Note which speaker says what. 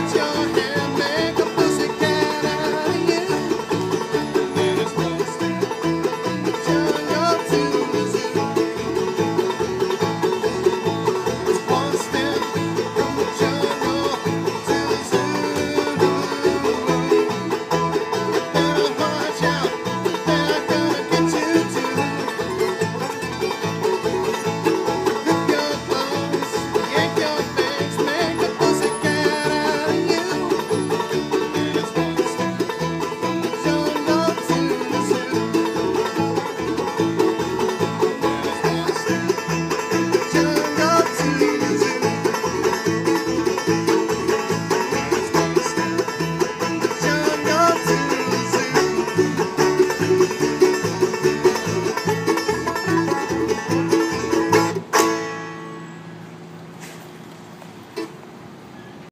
Speaker 1: Watch